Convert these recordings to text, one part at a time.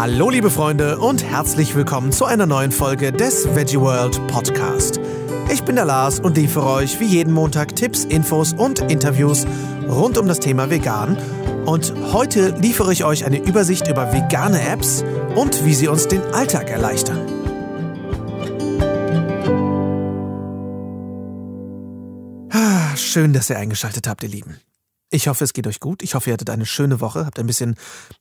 Hallo liebe Freunde und herzlich willkommen zu einer neuen Folge des Veggie World Podcast. Ich bin der Lars und liefere euch wie jeden Montag Tipps, Infos und Interviews rund um das Thema Vegan. Und heute liefere ich euch eine Übersicht über vegane Apps und wie sie uns den Alltag erleichtern. Ah, schön, dass ihr eingeschaltet habt, ihr Lieben. Ich hoffe, es geht euch gut. Ich hoffe, ihr hattet eine schöne Woche, habt ein bisschen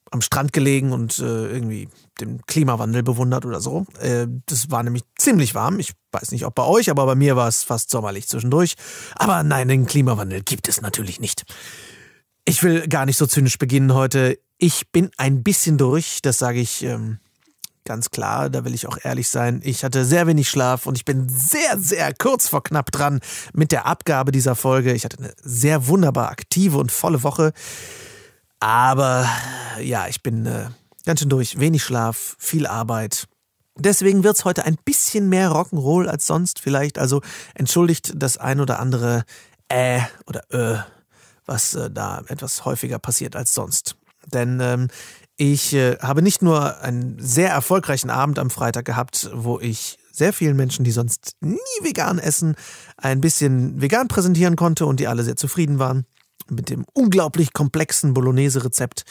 am Strand gelegen und äh, irgendwie den Klimawandel bewundert oder so. Äh, das war nämlich ziemlich warm. Ich weiß nicht, ob bei euch, aber bei mir war es fast sommerlich zwischendurch. Aber nein, den Klimawandel gibt es natürlich nicht. Ich will gar nicht so zynisch beginnen heute. Ich bin ein bisschen durch, das sage ich ähm, ganz klar, da will ich auch ehrlich sein. Ich hatte sehr wenig Schlaf und ich bin sehr, sehr kurz vor knapp dran mit der Abgabe dieser Folge. Ich hatte eine sehr wunderbar aktive und volle Woche. Aber ja, ich bin äh, ganz schön durch. Wenig Schlaf, viel Arbeit. Deswegen wird es heute ein bisschen mehr Rock'n'Roll als sonst vielleicht. Also entschuldigt das ein oder andere äh oder äh, was äh, da etwas häufiger passiert als sonst. Denn ähm, ich äh, habe nicht nur einen sehr erfolgreichen Abend am Freitag gehabt, wo ich sehr vielen Menschen, die sonst nie vegan essen, ein bisschen vegan präsentieren konnte und die alle sehr zufrieden waren mit dem unglaublich komplexen Bolognese-Rezept,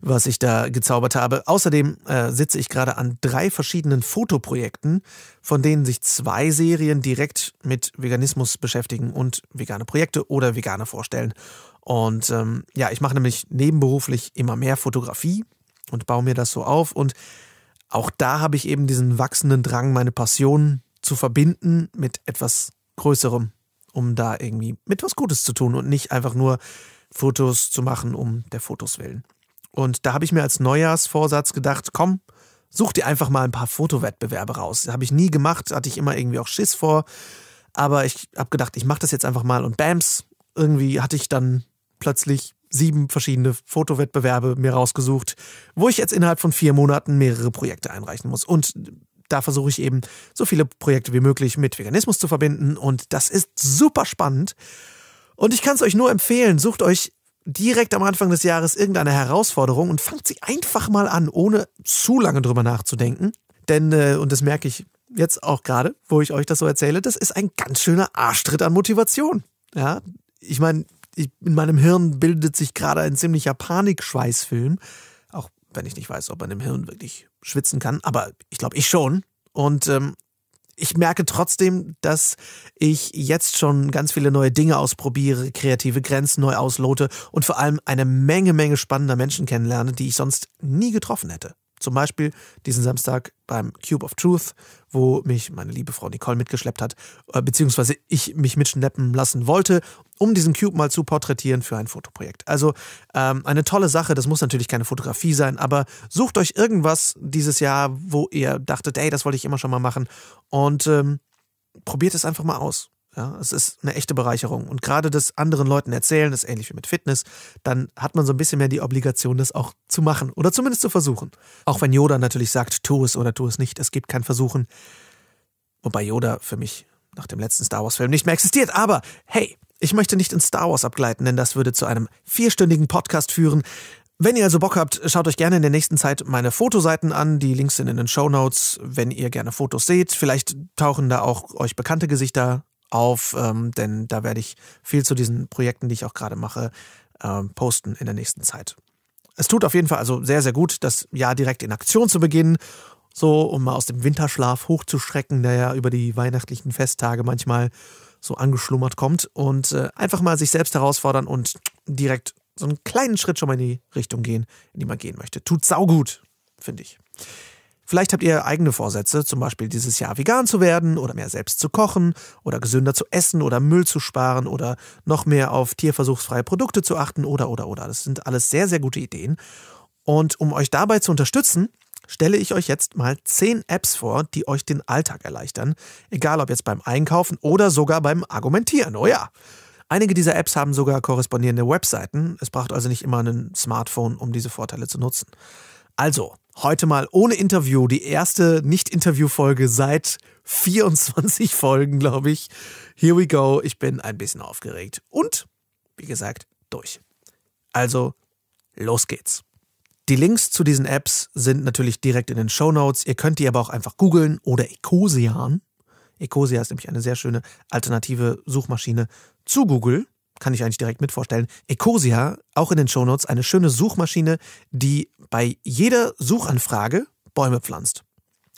was ich da gezaubert habe. Außerdem äh, sitze ich gerade an drei verschiedenen Fotoprojekten, von denen sich zwei Serien direkt mit Veganismus beschäftigen und vegane Projekte oder Veganer vorstellen. Und ähm, ja, ich mache nämlich nebenberuflich immer mehr Fotografie und baue mir das so auf. Und auch da habe ich eben diesen wachsenden Drang, meine Passion zu verbinden mit etwas Größerem, um da irgendwie mit was Gutes zu tun und nicht einfach nur Fotos zu machen um der Fotos willen. Und da habe ich mir als Neujahrsvorsatz gedacht, komm, such dir einfach mal ein paar Fotowettbewerbe raus. Habe ich nie gemacht, hatte ich immer irgendwie auch Schiss vor. Aber ich habe gedacht, ich mache das jetzt einfach mal und bams, irgendwie hatte ich dann plötzlich sieben verschiedene Fotowettbewerbe mir rausgesucht, wo ich jetzt innerhalb von vier Monaten mehrere Projekte einreichen muss. Und da versuche ich eben so viele Projekte wie möglich mit Veganismus zu verbinden. Und das ist super spannend. Und ich kann es euch nur empfehlen, sucht euch direkt am Anfang des Jahres irgendeine Herausforderung und fangt sie einfach mal an, ohne zu lange drüber nachzudenken. Denn, äh, und das merke ich jetzt auch gerade, wo ich euch das so erzähle, das ist ein ganz schöner Arschtritt an Motivation. Ja, ich meine, ich, in meinem Hirn bildet sich gerade ein ziemlicher Panikschweißfilm. Auch wenn ich nicht weiß, ob man im Hirn wirklich schwitzen kann. Aber ich glaube, ich schon. Und ähm, ich merke trotzdem, dass ich jetzt schon ganz viele neue Dinge ausprobiere, kreative Grenzen neu auslote und vor allem eine Menge, Menge spannender Menschen kennenlerne, die ich sonst nie getroffen hätte. Zum Beispiel diesen Samstag beim Cube of Truth, wo mich meine liebe Frau Nicole mitgeschleppt hat, äh, beziehungsweise ich mich mitschleppen lassen wollte, um diesen Cube mal zu porträtieren für ein Fotoprojekt. Also ähm, eine tolle Sache, das muss natürlich keine Fotografie sein, aber sucht euch irgendwas dieses Jahr, wo ihr dachtet, ey, das wollte ich immer schon mal machen und ähm, probiert es einfach mal aus. Ja, es ist eine echte Bereicherung. Und gerade das anderen Leuten erzählen, ist ähnlich wie mit Fitness, dann hat man so ein bisschen mehr die Obligation, das auch zu machen oder zumindest zu versuchen. Auch wenn Yoda natürlich sagt, tu es oder tu es nicht, es gibt kein Versuchen. Wobei Yoda für mich nach dem letzten Star Wars-Film nicht mehr existiert. Aber hey, ich möchte nicht in Star Wars abgleiten, denn das würde zu einem vierstündigen Podcast führen. Wenn ihr also Bock habt, schaut euch gerne in der nächsten Zeit meine Fotoseiten an. Die Links sind in den Show Notes, wenn ihr gerne Fotos seht. Vielleicht tauchen da auch euch bekannte Gesichter auf, ähm, denn da werde ich viel zu diesen Projekten, die ich auch gerade mache, ähm, posten in der nächsten Zeit. Es tut auf jeden Fall also sehr, sehr gut, das Jahr direkt in Aktion zu beginnen, so um mal aus dem Winterschlaf hochzuschrecken, der ja über die weihnachtlichen Festtage manchmal so angeschlummert kommt und äh, einfach mal sich selbst herausfordern und direkt so einen kleinen Schritt schon mal in die Richtung gehen, in die man gehen möchte. Tut saugut, finde ich. Vielleicht habt ihr eigene Vorsätze, zum Beispiel dieses Jahr vegan zu werden oder mehr selbst zu kochen oder gesünder zu essen oder Müll zu sparen oder noch mehr auf tierversuchsfreie Produkte zu achten oder oder oder. Das sind alles sehr, sehr gute Ideen. Und um euch dabei zu unterstützen, stelle ich euch jetzt mal zehn Apps vor, die euch den Alltag erleichtern. Egal ob jetzt beim Einkaufen oder sogar beim Argumentieren. Oh ja. Einige dieser Apps haben sogar korrespondierende Webseiten. Es braucht also nicht immer ein Smartphone, um diese Vorteile zu nutzen. Also, Heute mal ohne Interview, die erste Nicht-Interview-Folge seit 24 Folgen, glaube ich. Here we go. Ich bin ein bisschen aufgeregt. Und, wie gesagt, durch. Also, los geht's. Die Links zu diesen Apps sind natürlich direkt in den Show Notes. Ihr könnt die aber auch einfach googeln oder Ecosian. Ecosia ist nämlich eine sehr schöne alternative Suchmaschine zu Google. Kann ich eigentlich direkt mit vorstellen. Ecosia, auch in den Show Notes, eine schöne Suchmaschine, die bei jeder Suchanfrage Bäume pflanzt.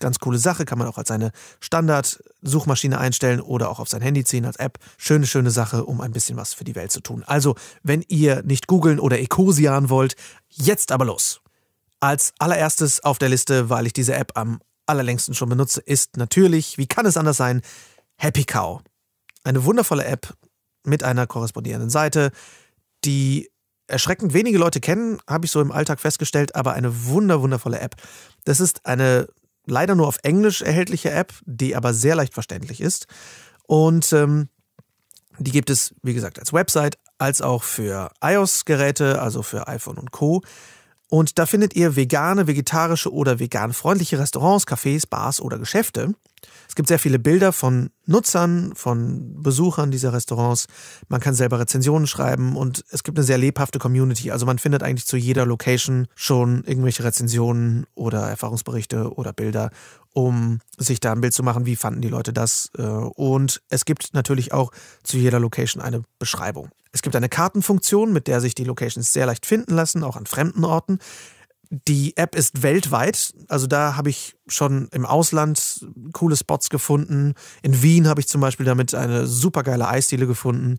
Ganz coole Sache, kann man auch als eine Standard-Suchmaschine einstellen oder auch auf sein Handy ziehen als App. Schöne, schöne Sache, um ein bisschen was für die Welt zu tun. Also, wenn ihr nicht googeln oder Ecosian wollt, jetzt aber los. Als allererstes auf der Liste, weil ich diese App am allerlängsten schon benutze, ist natürlich, wie kann es anders sein, Happy Cow. Eine wundervolle App mit einer korrespondierenden Seite, die erschreckend wenige Leute kennen, habe ich so im Alltag festgestellt, aber eine wunder, wundervolle App. Das ist eine leider nur auf Englisch erhältliche App, die aber sehr leicht verständlich ist. Und ähm, die gibt es, wie gesagt, als Website, als auch für iOS-Geräte, also für iPhone und Co. Und da findet ihr vegane, vegetarische oder vegan-freundliche Restaurants, Cafés, Bars oder Geschäfte. Es gibt sehr viele Bilder von Nutzern, von Besuchern dieser Restaurants. Man kann selber Rezensionen schreiben und es gibt eine sehr lebhafte Community. Also man findet eigentlich zu jeder Location schon irgendwelche Rezensionen oder Erfahrungsberichte oder Bilder, um sich da ein Bild zu machen, wie fanden die Leute das. Äh, und es gibt natürlich auch zu jeder Location eine Beschreibung. Es gibt eine Kartenfunktion, mit der sich die Locations sehr leicht finden lassen, auch an fremden Orten. Die App ist weltweit, also da habe ich schon im Ausland coole Spots gefunden. In Wien habe ich zum Beispiel damit eine supergeile Eisdiele gefunden.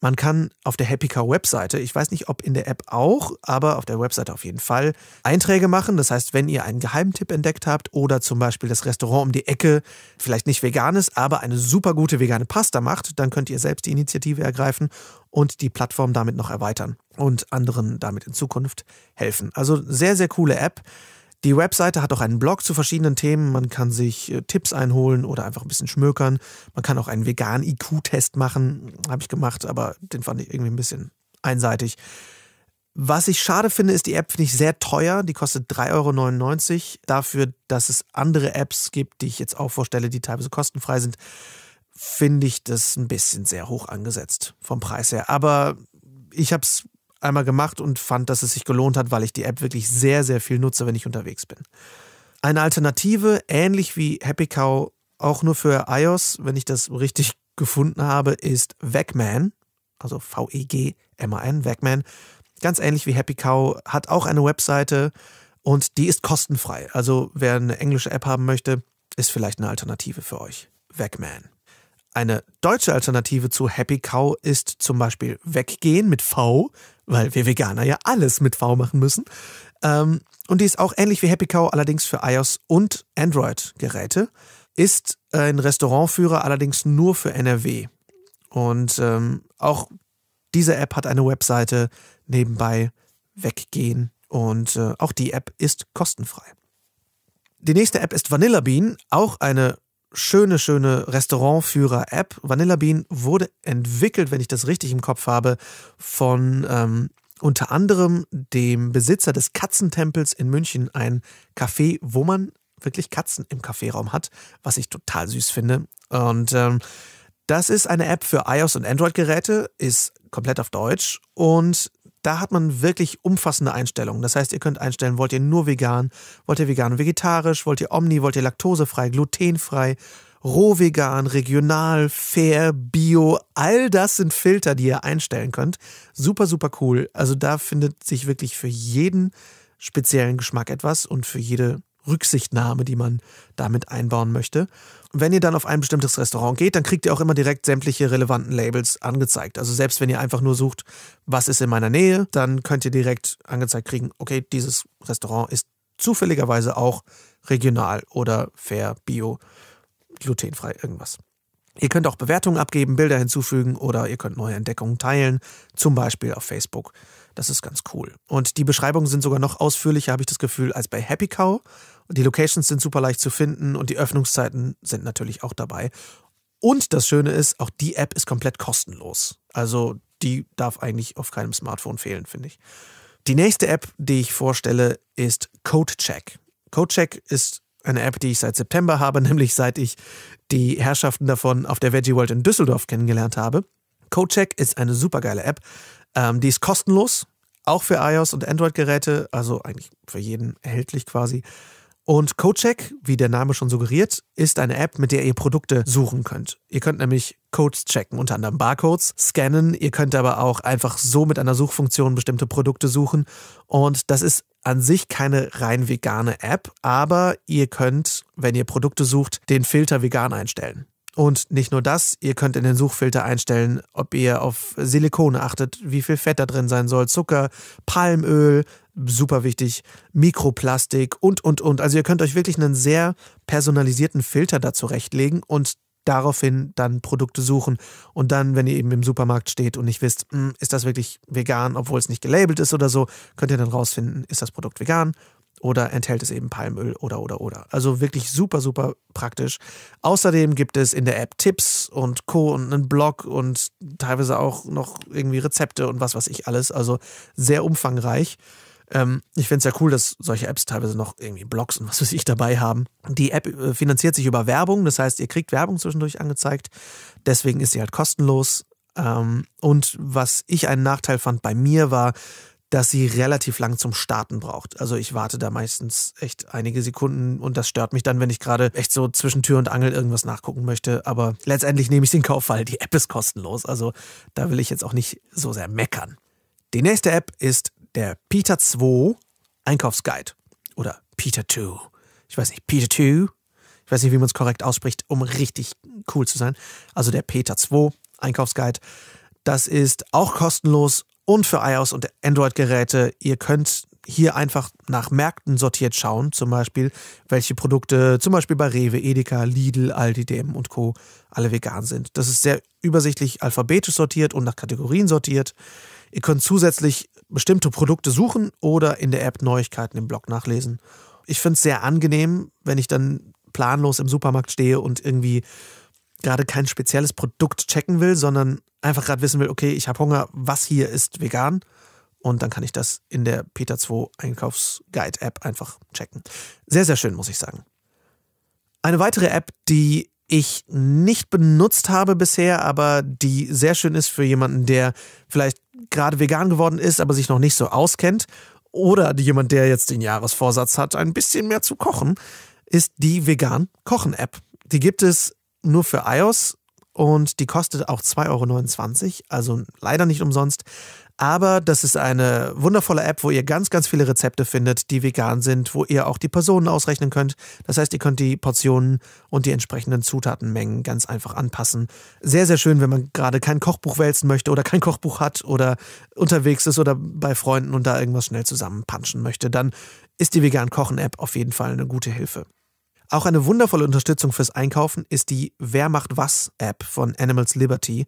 Man kann auf der Happy Car Webseite, ich weiß nicht, ob in der App auch, aber auf der Webseite auf jeden Fall, Einträge machen. Das heißt, wenn ihr einen Geheimtipp entdeckt habt oder zum Beispiel das Restaurant um die Ecke vielleicht nicht vegan ist, aber eine super gute vegane Pasta macht, dann könnt ihr selbst die Initiative ergreifen und die Plattform damit noch erweitern und anderen damit in Zukunft helfen. Also sehr, sehr coole App. Die Webseite hat auch einen Blog zu verschiedenen Themen. Man kann sich äh, Tipps einholen oder einfach ein bisschen schmökern. Man kann auch einen veganen IQ-Test machen. Habe ich gemacht, aber den fand ich irgendwie ein bisschen einseitig. Was ich schade finde, ist, die App finde ich sehr teuer. Die kostet 3,99 Euro. Dafür, dass es andere Apps gibt, die ich jetzt auch vorstelle, die teilweise kostenfrei sind, finde ich das ein bisschen sehr hoch angesetzt vom Preis her. Aber ich habe es einmal gemacht und fand, dass es sich gelohnt hat, weil ich die App wirklich sehr, sehr viel nutze, wenn ich unterwegs bin. Eine Alternative, ähnlich wie Happy Cow, auch nur für iOS, wenn ich das richtig gefunden habe, ist Vegman, also V-E-G-M-A-N, Vegman. Ganz ähnlich wie Happy Cow, hat auch eine Webseite und die ist kostenfrei. Also wer eine englische App haben möchte, ist vielleicht eine Alternative für euch. Vegman. Eine deutsche Alternative zu Happy Cow ist zum Beispiel Weggehen mit V, weil wir Veganer ja alles mit V machen müssen. Ähm, und die ist auch ähnlich wie Happy Cow, allerdings für iOS und Android-Geräte. Ist ein Restaurantführer allerdings nur für NRW. Und ähm, auch diese App hat eine Webseite nebenbei Weggehen und äh, auch die App ist kostenfrei. Die nächste App ist Vanilla Bean, auch eine schöne, schöne Restaurantführer-App. Vanilla Bean wurde entwickelt, wenn ich das richtig im Kopf habe, von ähm, unter anderem dem Besitzer des Katzentempels in München, ein Café, wo man wirklich Katzen im Kaffeeraum hat, was ich total süß finde. Und ähm, das ist eine App für iOS und Android-Geräte, ist komplett auf Deutsch und da hat man wirklich umfassende Einstellungen. Das heißt, ihr könnt einstellen, wollt ihr nur vegan, wollt ihr vegan und vegetarisch, wollt ihr omni, wollt ihr laktosefrei, glutenfrei, roh vegan, regional, fair, bio. All das sind Filter, die ihr einstellen könnt. Super, super cool. Also da findet sich wirklich für jeden speziellen Geschmack etwas und für jede Rücksichtnahme, die man damit einbauen möchte. Und wenn ihr dann auf ein bestimmtes Restaurant geht, dann kriegt ihr auch immer direkt sämtliche relevanten Labels angezeigt. Also selbst wenn ihr einfach nur sucht, was ist in meiner Nähe, dann könnt ihr direkt angezeigt kriegen, okay, dieses Restaurant ist zufälligerweise auch regional oder fair, bio, glutenfrei, irgendwas. Ihr könnt auch Bewertungen abgeben, Bilder hinzufügen oder ihr könnt neue Entdeckungen teilen, zum Beispiel auf Facebook. Das ist ganz cool. Und die Beschreibungen sind sogar noch ausführlicher, habe ich das Gefühl, als bei Happy Cow. Die Locations sind super leicht zu finden und die Öffnungszeiten sind natürlich auch dabei. Und das Schöne ist, auch die App ist komplett kostenlos. Also die darf eigentlich auf keinem Smartphone fehlen, finde ich. Die nächste App, die ich vorstelle, ist CodeCheck. CodeCheck ist eine App, die ich seit September habe, nämlich seit ich die Herrschaften davon auf der Veggie World in Düsseldorf kennengelernt habe. CodeCheck ist eine supergeile App. Ähm, die ist kostenlos, auch für iOS und Android-Geräte, also eigentlich für jeden erhältlich quasi. Und CodeCheck, wie der Name schon suggeriert, ist eine App, mit der ihr Produkte suchen könnt. Ihr könnt nämlich Codes checken, unter anderem Barcodes, scannen. Ihr könnt aber auch einfach so mit einer Suchfunktion bestimmte Produkte suchen. Und das ist an sich keine rein vegane App, aber ihr könnt, wenn ihr Produkte sucht, den Filter vegan einstellen. Und nicht nur das, ihr könnt in den Suchfilter einstellen, ob ihr auf Silikone achtet, wie viel Fett da drin sein soll, Zucker, Palmöl, super wichtig, Mikroplastik und, und, und. Also ihr könnt euch wirklich einen sehr personalisierten Filter da zurechtlegen und daraufhin dann Produkte suchen. Und dann, wenn ihr eben im Supermarkt steht und nicht wisst, hm, ist das wirklich vegan, obwohl es nicht gelabelt ist oder so, könnt ihr dann rausfinden, ist das Produkt vegan oder enthält es eben Palmöl oder oder oder. Also wirklich super, super praktisch. Außerdem gibt es in der App Tipps und Co. und einen Blog und teilweise auch noch irgendwie Rezepte und was weiß ich alles. Also sehr umfangreich. Ähm, ich finde es ja cool, dass solche Apps teilweise noch irgendwie Blogs und was weiß ich dabei haben. Die App äh, finanziert sich über Werbung, das heißt, ihr kriegt Werbung zwischendurch angezeigt. Deswegen ist sie halt kostenlos. Ähm, und was ich einen Nachteil fand bei mir war, dass sie relativ lang zum Starten braucht. Also ich warte da meistens echt einige Sekunden und das stört mich dann, wenn ich gerade echt so zwischen Tür und Angel irgendwas nachgucken möchte. Aber letztendlich nehme ich den Kauf, weil die App ist kostenlos. Also da will ich jetzt auch nicht so sehr meckern. Die nächste App ist der Peter 2 Einkaufsguide oder Peter 2. Ich weiß nicht, Peter 2. Ich weiß nicht, wie man es korrekt ausspricht, um richtig cool zu sein. Also der Peter 2 Einkaufsguide. Das ist auch kostenlos und für iOS und Android-Geräte. Ihr könnt hier einfach nach Märkten sortiert schauen, zum Beispiel, welche Produkte zum Beispiel bei Rewe, Edeka, Lidl, Aldi, DM und Co. alle vegan sind. Das ist sehr übersichtlich alphabetisch sortiert und nach Kategorien sortiert. Ihr könnt zusätzlich bestimmte Produkte suchen oder in der App Neuigkeiten im Blog nachlesen. Ich finde es sehr angenehm, wenn ich dann planlos im Supermarkt stehe und irgendwie gerade kein spezielles Produkt checken will, sondern einfach gerade wissen will, okay, ich habe Hunger, was hier ist vegan? Und dann kann ich das in der Peter 2 Einkaufsguide App einfach checken. Sehr, sehr schön, muss ich sagen. Eine weitere App, die ich nicht benutzt habe bisher, aber die sehr schön ist für jemanden, der vielleicht gerade vegan geworden ist, aber sich noch nicht so auskennt, oder jemand, der jetzt den Jahresvorsatz hat, ein bisschen mehr zu kochen, ist die Vegan Kochen App. Die gibt es nur für iOS und die kostet auch 2,29 Euro, also leider nicht umsonst. Aber das ist eine wundervolle App, wo ihr ganz, ganz viele Rezepte findet, die vegan sind, wo ihr auch die Personen ausrechnen könnt. Das heißt, ihr könnt die Portionen und die entsprechenden Zutatenmengen ganz einfach anpassen. Sehr, sehr schön, wenn man gerade kein Kochbuch wälzen möchte oder kein Kochbuch hat oder unterwegs ist oder bei Freunden und da irgendwas schnell zusammenpanschen möchte. Dann ist die Vegan Kochen App auf jeden Fall eine gute Hilfe. Auch eine wundervolle Unterstützung fürs Einkaufen ist die Wer macht was App von Animals Liberty.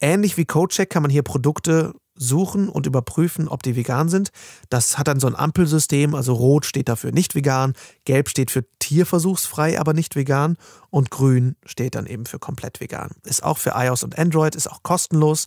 Ähnlich wie CodeCheck kann man hier Produkte suchen und überprüfen, ob die vegan sind. Das hat dann so ein Ampelsystem, also rot steht dafür nicht vegan, gelb steht für tierversuchsfrei, aber nicht vegan und grün steht dann eben für komplett vegan. Ist auch für iOS und Android, ist auch kostenlos.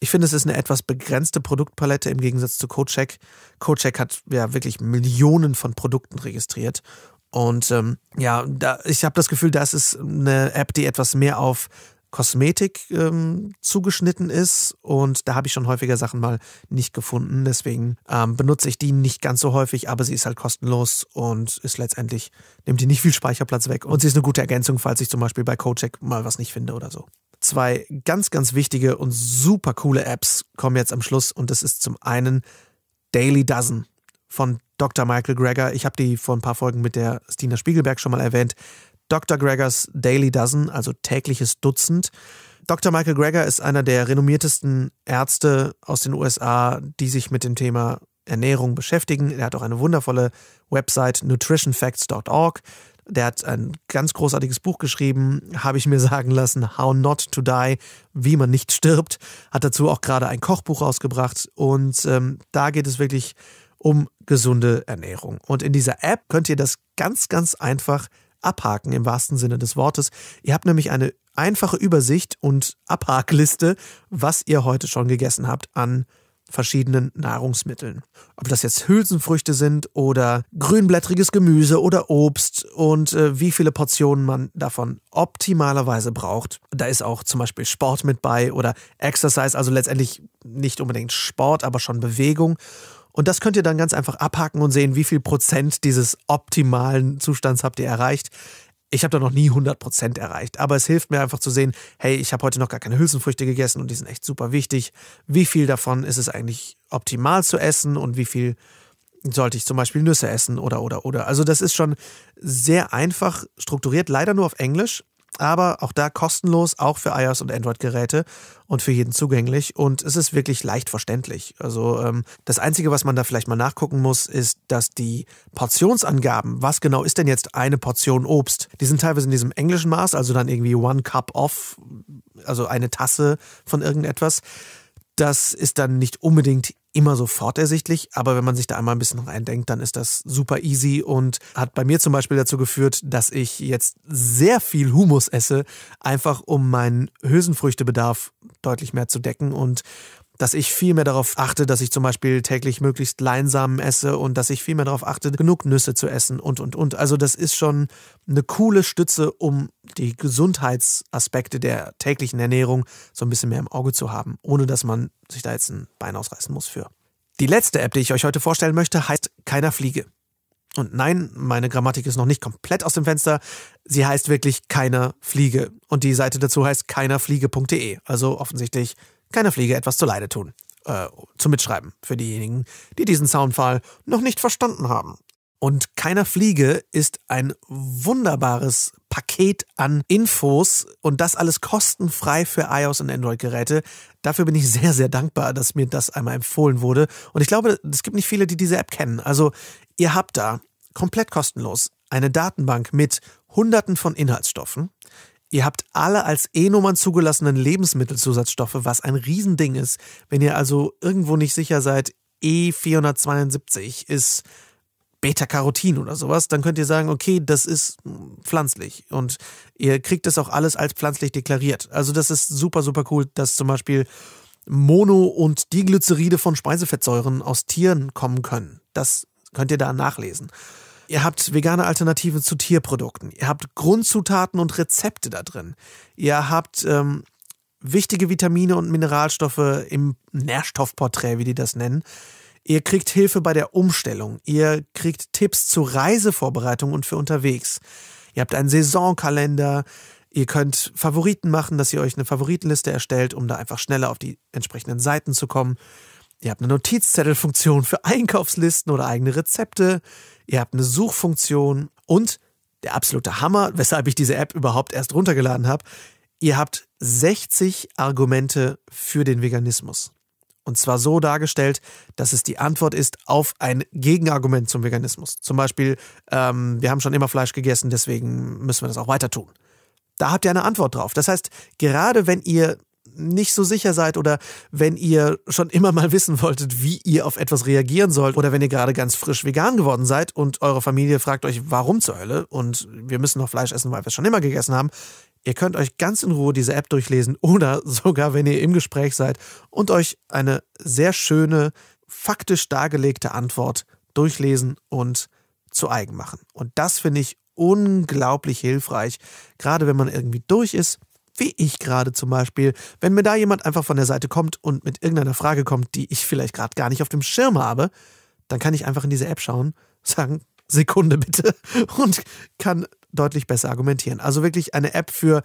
Ich finde, es ist eine etwas begrenzte Produktpalette im Gegensatz zu CodeCheck. CodeCheck hat ja wirklich Millionen von Produkten registriert und ähm, ja, da, ich habe das Gefühl, das ist eine App, die etwas mehr auf Kosmetik ähm, zugeschnitten ist und da habe ich schon häufiger Sachen mal nicht gefunden. Deswegen ähm, benutze ich die nicht ganz so häufig, aber sie ist halt kostenlos und ist letztendlich, nimmt die nicht viel Speicherplatz weg und sie ist eine gute Ergänzung, falls ich zum Beispiel bei CodeCheck mal was nicht finde oder so. Zwei ganz, ganz wichtige und super coole Apps kommen jetzt am Schluss und das ist zum einen Daily Dozen von Dr. Michael Greger. Ich habe die vor ein paar Folgen mit der Stina Spiegelberg schon mal erwähnt. Dr. Gregors Daily Dozen, also tägliches Dutzend. Dr. Michael Greger ist einer der renommiertesten Ärzte aus den USA, die sich mit dem Thema Ernährung beschäftigen. Er hat auch eine wundervolle Website nutritionfacts.org. Der hat ein ganz großartiges Buch geschrieben, habe ich mir sagen lassen, How Not to Die, wie man nicht stirbt. Hat dazu auch gerade ein Kochbuch rausgebracht und ähm, da geht es wirklich um gesunde Ernährung. Und in dieser App könnt ihr das ganz, ganz einfach abhaken im wahrsten Sinne des Wortes. Ihr habt nämlich eine einfache Übersicht und Abhakliste, was ihr heute schon gegessen habt an verschiedenen Nahrungsmitteln. Ob das jetzt Hülsenfrüchte sind oder grünblättriges Gemüse oder Obst und äh, wie viele Portionen man davon optimalerweise braucht. Da ist auch zum Beispiel Sport mit bei oder Exercise, also letztendlich nicht unbedingt Sport, aber schon Bewegung. Und das könnt ihr dann ganz einfach abhaken und sehen, wie viel Prozent dieses optimalen Zustands habt ihr erreicht. Ich habe da noch nie 100% erreicht, aber es hilft mir einfach zu sehen, hey, ich habe heute noch gar keine Hülsenfrüchte gegessen und die sind echt super wichtig. Wie viel davon ist es eigentlich optimal zu essen und wie viel sollte ich zum Beispiel Nüsse essen oder oder oder. Also das ist schon sehr einfach strukturiert, leider nur auf Englisch, aber auch da kostenlos, auch für iOS und Android-Geräte und für jeden zugänglich. Und es ist wirklich leicht verständlich. Also ähm, das Einzige, was man da vielleicht mal nachgucken muss, ist, dass die Portionsangaben, was genau ist denn jetzt eine Portion Obst, die sind teilweise in diesem englischen Maß, also dann irgendwie one cup of, also eine Tasse von irgendetwas. Das ist dann nicht unbedingt immer sofort ersichtlich, aber wenn man sich da einmal ein bisschen reindenkt, dann ist das super easy und hat bei mir zum Beispiel dazu geführt, dass ich jetzt sehr viel Humus esse, einfach um meinen Hülsenfrüchtebedarf deutlich mehr zu decken und dass ich viel mehr darauf achte, dass ich zum Beispiel täglich möglichst Leinsamen esse und dass ich viel mehr darauf achte, genug Nüsse zu essen und, und, und. Also das ist schon eine coole Stütze, um die Gesundheitsaspekte der täglichen Ernährung so ein bisschen mehr im Auge zu haben, ohne dass man sich da jetzt ein Bein ausreißen muss für. Die letzte App, die ich euch heute vorstellen möchte, heißt Keiner Fliege. Und nein, meine Grammatik ist noch nicht komplett aus dem Fenster. Sie heißt wirklich Keiner Fliege. Und die Seite dazu heißt keinerfliege.de. Also offensichtlich keiner Fliege etwas zuleide tun. Äh, zum Mitschreiben für diejenigen, die diesen Soundfall noch nicht verstanden haben. Und keiner Fliege ist ein wunderbares Paket an Infos und das alles kostenfrei für iOS und Android-Geräte. Dafür bin ich sehr, sehr dankbar, dass mir das einmal empfohlen wurde. Und ich glaube, es gibt nicht viele, die diese App kennen. Also ihr habt da komplett kostenlos eine Datenbank mit Hunderten von Inhaltsstoffen. Ihr habt alle als E-Nummern zugelassenen Lebensmittelzusatzstoffe, was ein Riesending ist. Wenn ihr also irgendwo nicht sicher seid, E472 ist Beta-Carotin oder sowas, dann könnt ihr sagen, okay, das ist pflanzlich und ihr kriegt das auch alles als pflanzlich deklariert. Also das ist super, super cool, dass zum Beispiel Mono- und Diglyceride von Speisefettsäuren aus Tieren kommen können. Das könnt ihr da nachlesen. Ihr habt vegane Alternativen zu Tierprodukten. Ihr habt Grundzutaten und Rezepte da drin. Ihr habt ähm, wichtige Vitamine und Mineralstoffe im Nährstoffporträt, wie die das nennen. Ihr kriegt Hilfe bei der Umstellung. Ihr kriegt Tipps zur Reisevorbereitung und für unterwegs. Ihr habt einen Saisonkalender. Ihr könnt Favoriten machen, dass ihr euch eine Favoritenliste erstellt, um da einfach schneller auf die entsprechenden Seiten zu kommen. Ihr habt eine Notizzettelfunktion für Einkaufslisten oder eigene Rezepte. Ihr habt eine Suchfunktion und der absolute Hammer, weshalb ich diese App überhaupt erst runtergeladen habe. Ihr habt 60 Argumente für den Veganismus. Und zwar so dargestellt, dass es die Antwort ist auf ein Gegenargument zum Veganismus. Zum Beispiel, ähm, wir haben schon immer Fleisch gegessen, deswegen müssen wir das auch weiter tun. Da habt ihr eine Antwort drauf. Das heißt, gerade wenn ihr nicht so sicher seid oder wenn ihr schon immer mal wissen wolltet, wie ihr auf etwas reagieren sollt oder wenn ihr gerade ganz frisch vegan geworden seid und eure Familie fragt euch, warum zur Hölle und wir müssen noch Fleisch essen, weil wir es schon immer gegessen haben, ihr könnt euch ganz in Ruhe diese App durchlesen oder sogar, wenn ihr im Gespräch seid und euch eine sehr schöne, faktisch dargelegte Antwort durchlesen und zu eigen machen. Und das finde ich unglaublich hilfreich, gerade wenn man irgendwie durch ist wie ich gerade zum Beispiel, wenn mir da jemand einfach von der Seite kommt und mit irgendeiner Frage kommt, die ich vielleicht gerade gar nicht auf dem Schirm habe, dann kann ich einfach in diese App schauen, sagen, Sekunde bitte, und kann deutlich besser argumentieren. Also wirklich eine App für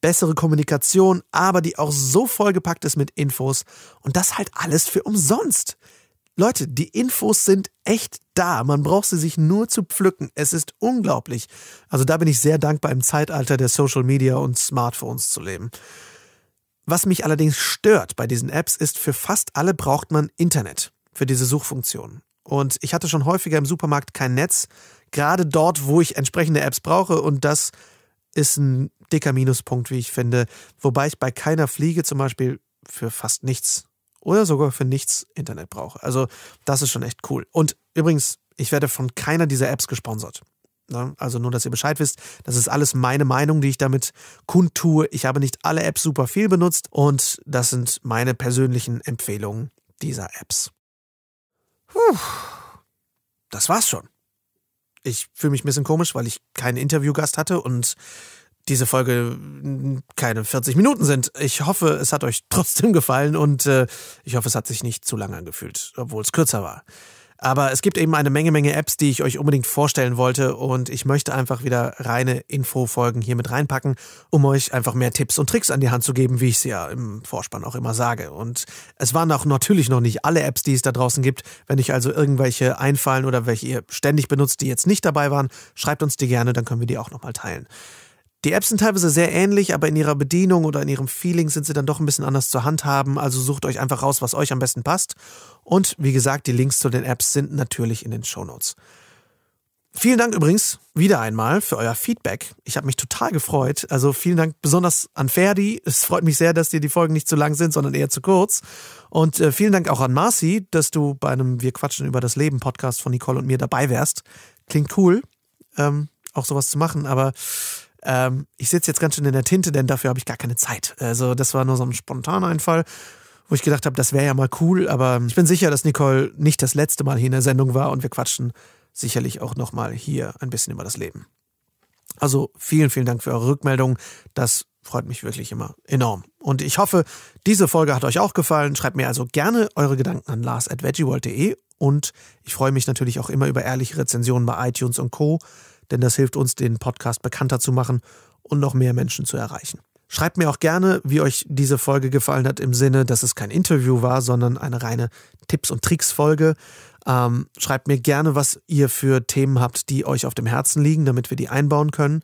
bessere Kommunikation, aber die auch so vollgepackt ist mit Infos und das halt alles für umsonst. Leute, die Infos sind echt da. Man braucht sie sich nur zu pflücken. Es ist unglaublich. Also da bin ich sehr dankbar, im Zeitalter der Social Media und Smartphones zu leben. Was mich allerdings stört bei diesen Apps ist, für fast alle braucht man Internet für diese Suchfunktion. Und ich hatte schon häufiger im Supermarkt kein Netz, gerade dort, wo ich entsprechende Apps brauche. Und das ist ein dicker Minuspunkt, wie ich finde. Wobei ich bei keiner Fliege zum Beispiel für fast nichts oder sogar für nichts Internet brauche. Also das ist schon echt cool. Und übrigens, ich werde von keiner dieser Apps gesponsert. Ne? Also nur, dass ihr Bescheid wisst, das ist alles meine Meinung, die ich damit kundtue. Ich habe nicht alle Apps super viel benutzt und das sind meine persönlichen Empfehlungen, dieser Apps. Puh, das war's schon. Ich fühle mich ein bisschen komisch, weil ich keinen Interviewgast hatte und diese Folge keine 40 Minuten sind. Ich hoffe, es hat euch trotzdem gefallen und äh, ich hoffe, es hat sich nicht zu lang angefühlt, obwohl es kürzer war. Aber es gibt eben eine Menge, Menge Apps, die ich euch unbedingt vorstellen wollte und ich möchte einfach wieder reine Infofolgen hier mit reinpacken, um euch einfach mehr Tipps und Tricks an die Hand zu geben, wie ich es ja im Vorspann auch immer sage. Und es waren auch natürlich noch nicht alle Apps, die es da draußen gibt. Wenn euch also irgendwelche einfallen oder welche ihr ständig benutzt, die jetzt nicht dabei waren, schreibt uns die gerne, dann können wir die auch nochmal teilen. Die Apps sind teilweise sehr ähnlich, aber in ihrer Bedienung oder in ihrem Feeling sind sie dann doch ein bisschen anders zu handhaben. Also sucht euch einfach raus, was euch am besten passt. Und wie gesagt, die Links zu den Apps sind natürlich in den Shownotes. Vielen Dank übrigens wieder einmal für euer Feedback. Ich habe mich total gefreut. Also vielen Dank besonders an Ferdi. Es freut mich sehr, dass dir die Folgen nicht zu lang sind, sondern eher zu kurz. Und äh, vielen Dank auch an Marci, dass du bei einem Wir quatschen über das Leben Podcast von Nicole und mir dabei wärst. Klingt cool, ähm, auch sowas zu machen, aber ähm, ich sitze jetzt ganz schön in der Tinte, denn dafür habe ich gar keine Zeit. Also das war nur so ein spontaner Einfall, wo ich gedacht habe, das wäre ja mal cool, aber ich bin sicher, dass Nicole nicht das letzte Mal hier in der Sendung war und wir quatschen sicherlich auch nochmal hier ein bisschen über das Leben. Also vielen, vielen Dank für eure Rückmeldung. Das freut mich wirklich immer enorm. Und ich hoffe, diese Folge hat euch auch gefallen. Schreibt mir also gerne eure Gedanken an lars.veggieworld.de und ich freue mich natürlich auch immer über ehrliche Rezensionen bei iTunes und Co denn das hilft uns, den Podcast bekannter zu machen und noch mehr Menschen zu erreichen. Schreibt mir auch gerne, wie euch diese Folge gefallen hat, im Sinne, dass es kein Interview war, sondern eine reine Tipps- und Tricks-Folge. Ähm, schreibt mir gerne, was ihr für Themen habt, die euch auf dem Herzen liegen, damit wir die einbauen können.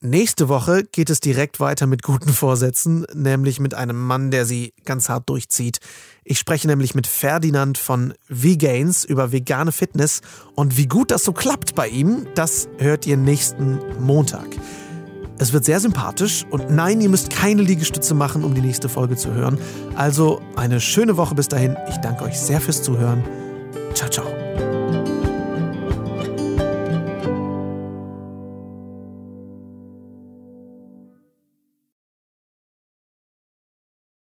Nächste Woche geht es direkt weiter mit guten Vorsätzen, nämlich mit einem Mann, der sie ganz hart durchzieht. Ich spreche nämlich mit Ferdinand von Vegains über vegane Fitness und wie gut das so klappt bei ihm, das hört ihr nächsten Montag. Es wird sehr sympathisch und nein, ihr müsst keine Liegestütze machen, um die nächste Folge zu hören. Also eine schöne Woche bis dahin. Ich danke euch sehr fürs Zuhören. Ciao, ciao.